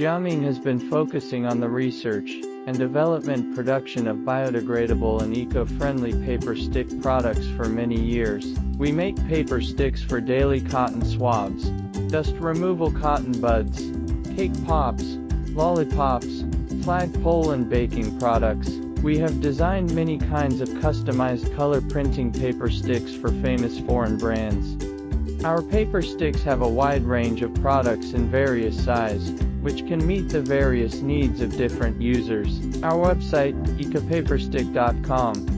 Jiaming has been focusing on the research and development production of biodegradable and eco-friendly paper stick products for many years. We make paper sticks for daily cotton swabs, dust removal cotton buds, cake pops, lollipops, flagpole and baking products. We have designed many kinds of customized color printing paper sticks for famous foreign brands. Our paper sticks have a wide range of products in various size, which can meet the various needs of different users. Our website, ecopaperstick.com,